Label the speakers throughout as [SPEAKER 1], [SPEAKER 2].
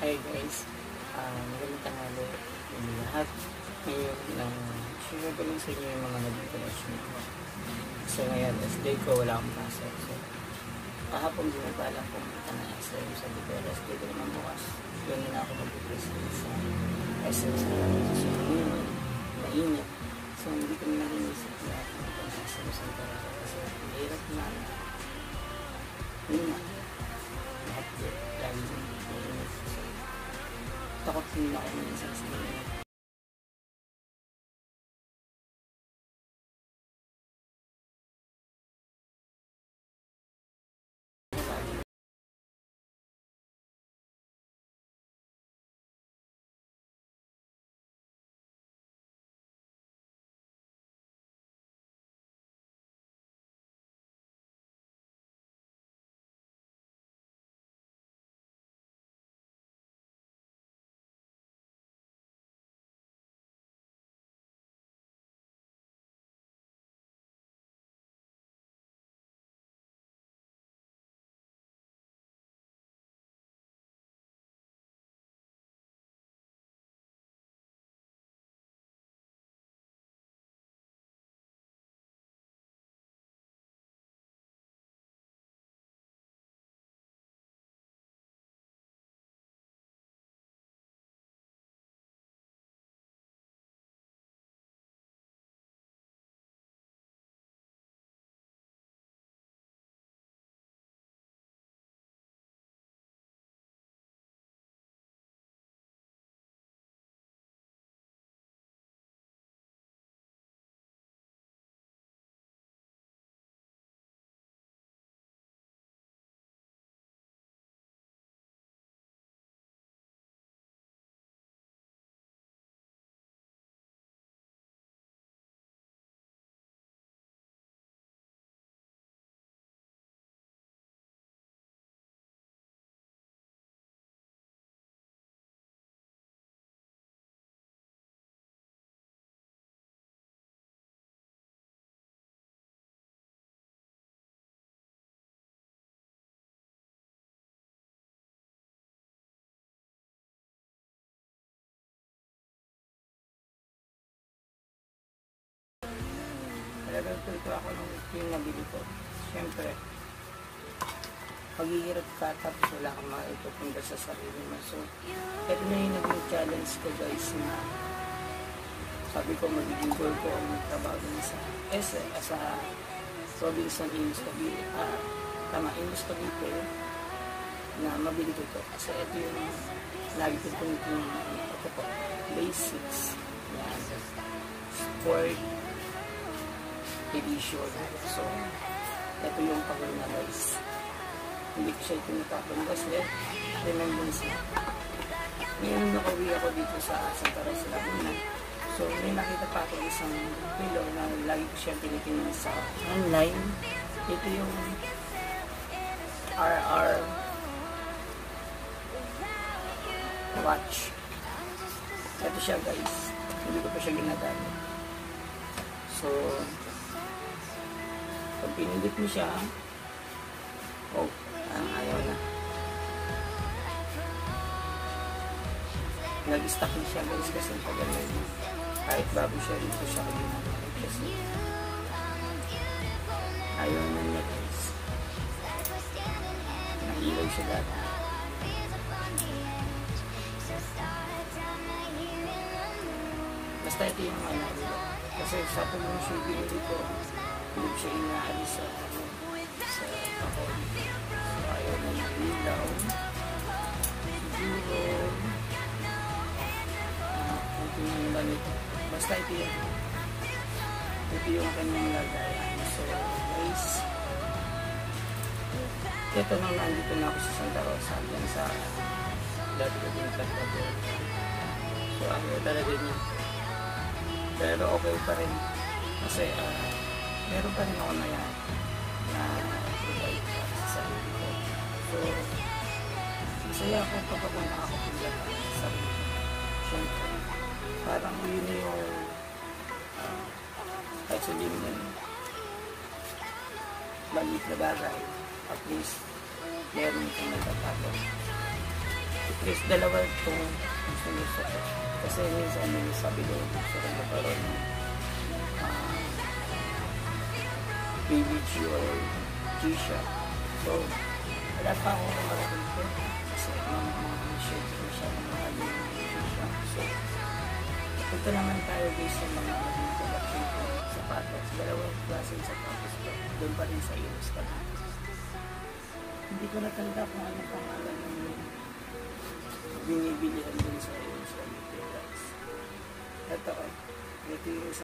[SPEAKER 1] Hi guys, uh, magandang tanghali yung lahat. Ngayon lang, share ko lang sa inyo yung mga naging connection ko. So ngayon, last day ko, wala akong pasok. So, kahapon din na pala pumunta na SM. Sabi ko, last day ko naman bukas. Doon na ako mag-present sa SM sa ngayon, mainit. So, hindi ko na naisip na pumunta na SM sa. Kasi, mahirap na. Yun nga. Lahat yun. Lagi mainit. So, takot din ako minsan sa mga talagang tuto ako ng yung nabili ko. Siyempre, paghihirap ka tapos wala kang maitupunta sa sarili mo. So, ito na yung naging challenge ko guys na sabi ko magiging goal ko ang magtrabaho sa S sa Robinson Imus Cavite. Ah, tama, Imus Cavite na mabili ko to. Kasi ito yung lagi ko tunitin ito basics. Yan. Sport edition. So, ito yung pagod na guys. Hindi ko siya itinatapon kasi remembrance na. Ngayon nakauwi ako dito sa Santa Rosa, Laguna. So, may nakita pa ako isang pillow na lagi ko siya tinitingnan sa online. Ito yung RR watch. Ito siya guys. Hindi ko pa siya ginagamit. So, pag pinindot mo siya, oh, parang ayaw na. Nag-stuck na siya guys kasi tagal na yun. Kahit bago siya dito siya ko ginagamit kasi ayaw na niya guys. Nahilaw siya dati. Basta ito yung ano, kasi sa tulong siya binili ko, hindi siya inaalis sa ano, sa. So, ayaw ng ilaw. Siguro, uh, ito yung ganito. Basta ito yung, ito yung kanyang lagayan. So, guys, ito nung nandito na ako sa Santa Rosa, yan sa dati ko din sa So, ayaw talaga niya. Pero okay pa rin. Kasi, uh, meron pa rin ako na yan na sa. So, masaya ako pag ako nakakapagla sa sarili ko. Siyempre, parang yun yung uh, kahit sabihin mo maliit na bagay, at least meron kang nagtatapos. At least dalawa itong sinusa. Kasi minsan may sabi ko gusto ko magkaroon BBG or G-Shock. So, wala pa ako malaking po. Kasi mga shade ko siya ng mga yung G-Shock. So, punta naman tayo guys sa mga maging collection ko sapatos. Dalawang klaseng sapatos ko. Doon pa rin sa Eros ka Hindi ko natanda kung ano pangalan ng binibilihan din sa Eros ka Ito ko. Ito yung sa...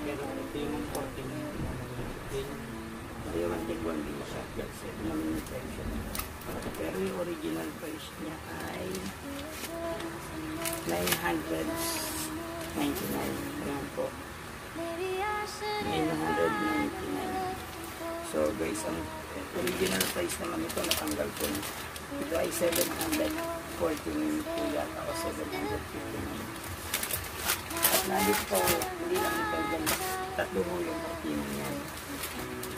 [SPEAKER 1] Pero ito yung 14 na Ito yung Diamante One din siya guys. Ito naman niya. Pero original price niya ay 999. Ayan po. 999. So guys, ang original price naman ito natanggal ko. Ito ay 740 po yata o 750 nandito po, hindi lang ito dyan. Tatlo po yung martini niyan.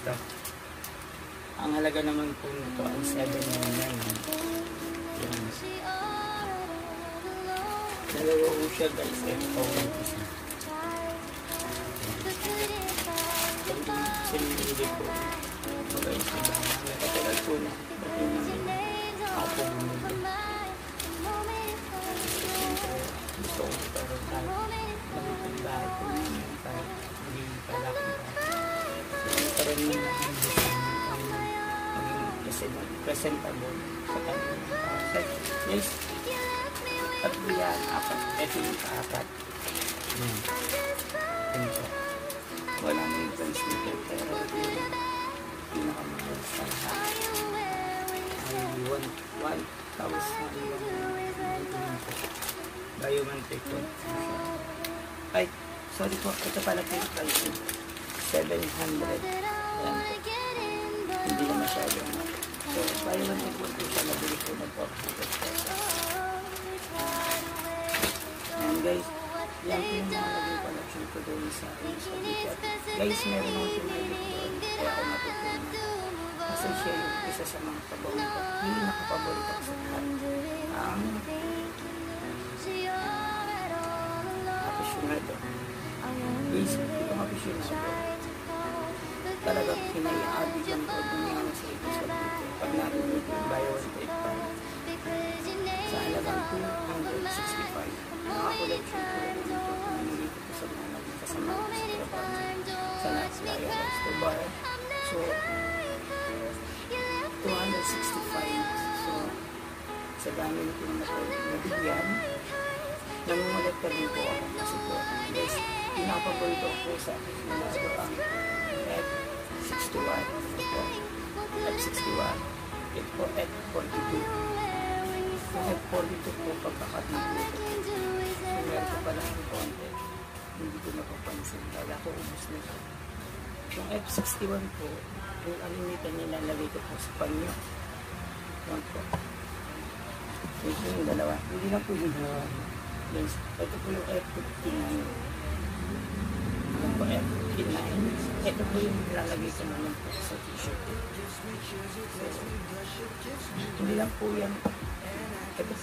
[SPEAKER 1] Ito. Ang halaga naman po nito ay 799. Yan. Dalawa po siya guys. Ito isa. Nagkaroon mo na ang maging presentable sa kanya. Uh, yan, apat. Ito yung kaapat. Hmm. Ito. Wala na yung transmitter pero ito yung pinakamahal sa lahat. Ay, 1,000 Biomantic po. Ay, sorry po. Ito pala po yung price. 700. Ayan po. Hindi na masyadong So, one take one po siya. Nabili ko ng 400 pesos. And guys, yan po yung mga naging collection ko doon sa Instagram. Guys, meron akong pinili doon. Kaya ako natutunan. Kasi siya yung isa sa mga paborito. Hindi nakapaborito sa lahat. Ang aficionado. Guys, itong aficionado. Talaga pinay-abig lang ko yung sa episode dito. Pag narinig yung buy one take one. Sa halagang 265. Mga collection ko rin dito. Pinili ko sa mga naging kasama ko sa trabaho. Sa Nats Raya Escobar. So, 265. So, sa dami nito na nabigyan, nangungulit pa rin pinapaborito ko po sa akin na laro ang F61. Ito po, F61. Ito po, F42. Yung F42 po, pagkakatito ko. So, meron ko pala ng konti. Hindi ko napapansin. Kala ko ubus na ito. Yung F61 po, yung alinitan nilalagay ko po sa panyo. Yan po. Ito yung dalawa. Hindi lang po yung dalawa. Ito po yung F59. Po F59. Ito po yung lalagay ko naman po sa t-shirt. So, hindi lang po yan. Po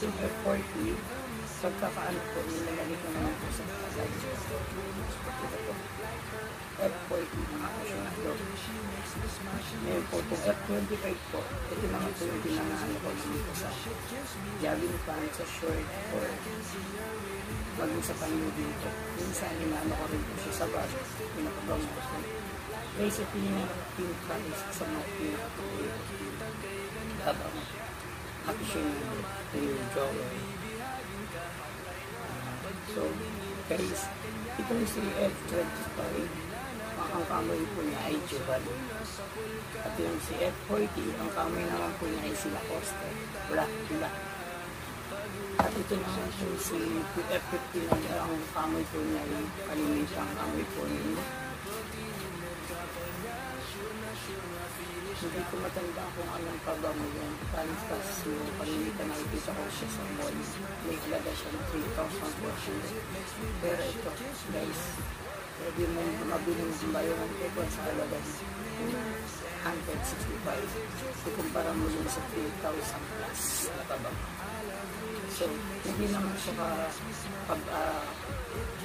[SPEAKER 1] yung F40. Pagkakaano po, nilalagay ko naman po sa kasay. Ito po. F40 mga kasyonado. Ngayon po, itong F25 po, ito naman po yung pinangaano ko dito sa jogging pants, sa short, or maging sa panyo dito. Minsan, inaano ko rin po siya sa bag, pinakabangos ko. Ito yung pink price sa mga pinakabangos. Habang aficionado, ito yung jower. So, guys, itong si F25, ang kamay po niya ay Juval. At yung si F40, ang kamay naman po niya ay sila Costa. Black, black. At ito naman po si F50 na ang kamay po niya ay kalimitang kamay po niya. Ko matanda kung anong pabango yan. Palis kasi yung kalimitan nakikita ko siya sa mall. May halaga siya ng 3,400. Pero ito, guys, pwede mo mabili ng bayo ng tekon sa halaga ng 165. Ikumpara mo yun sa 3,000 plus na pabango. So, hindi naman siya ka, pag, uh,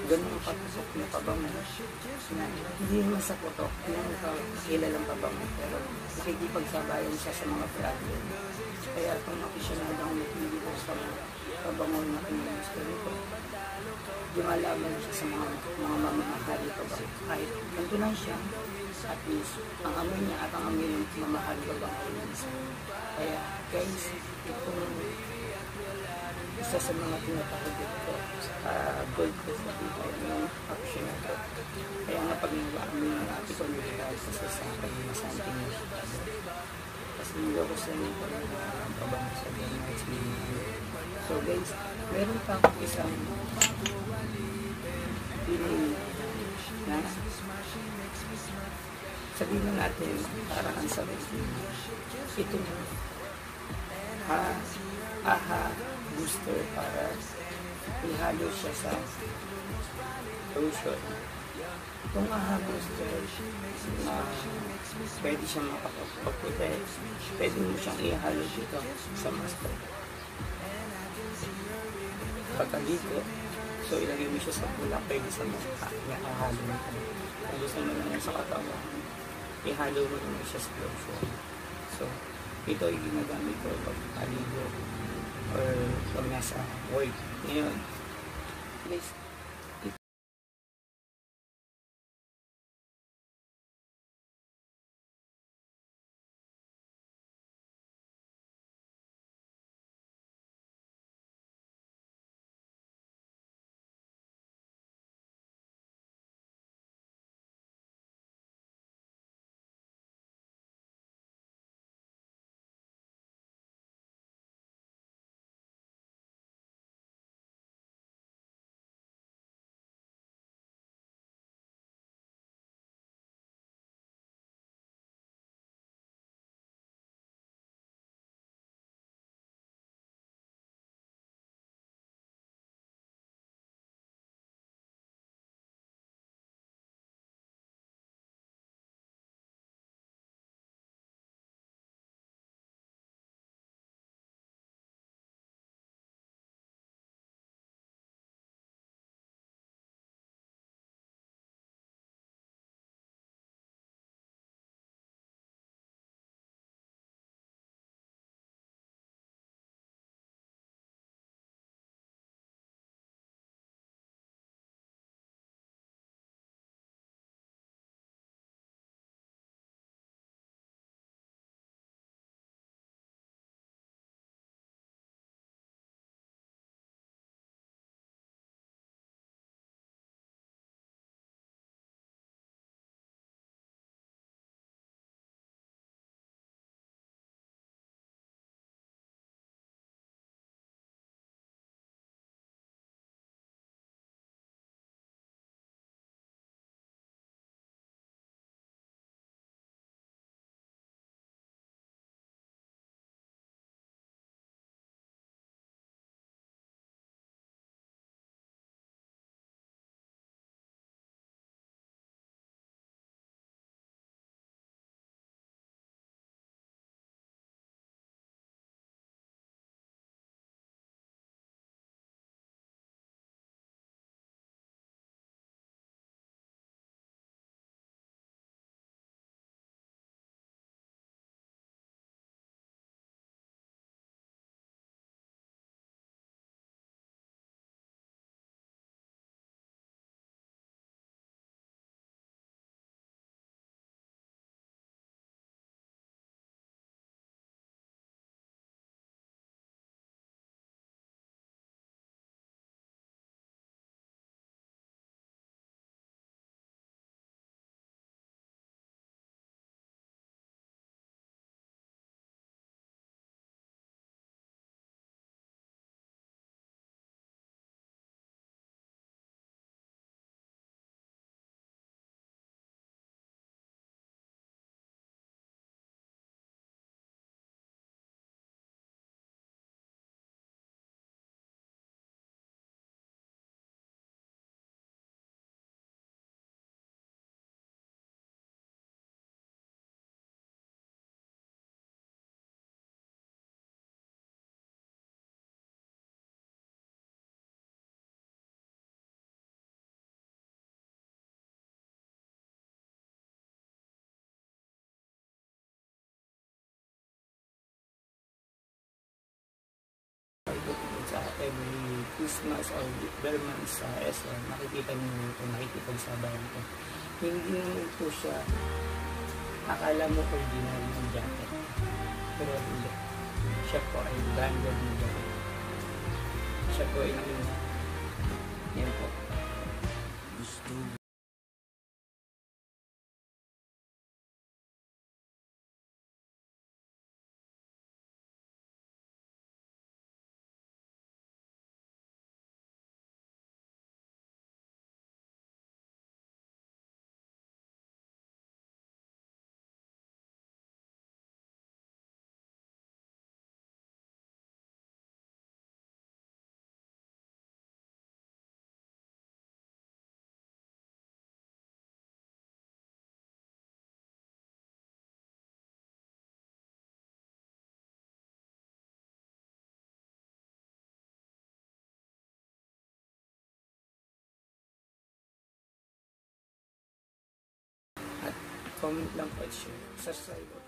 [SPEAKER 1] ganun patusok na pabango. Na, hindi naman sa putok, hindi naman ka kilalang pabango, pero nakikipagsabayan siya sa mga brand. Kaya kung aficionado ang napili ko sa mga pabango na kinilis nito, lumalaman siya sa mga mga mamamahali pabango. Kahit ganito lang siya, at least, ang amoy niya at ang amoy ng mamahali pabango. Kaya, guys, itong isa sa mga tinatawag ko sa gold ko sa buhay ng action na to. Kaya nga pag nagwaan mo yung ate ko nito dahil sa sasakan yung something na siya. Kasi hindi ako sa nito na pabang sa night So guys, meron pa akong isang pinili na sabihin na natin parang ang sabi ito na ha aha booster para ihalo siya sa lotion. Itong aha booster na pwede siyang makapagputi, pwede mo siyang ihalo dito sa master. Pagkaliko, so ilagay mo siya sa bulak, sa mukha, nakahalo mo. Kung gusto mo sa katawan, ihalo mo naman siya sa lotion. So, ito ay ginagamit ko pag aligo or pag nasa work. Ngayon, guys, Christmas or Berman sa SM, makikita niyo ito, makikipagsabayan ko. Hindi naman po siya, akala mo ordinary ng jacket. Pero hindi. Siya po ay branded ng jacket. Siya po ay nangina. Yan po. Comment lang po at share. Subscribe.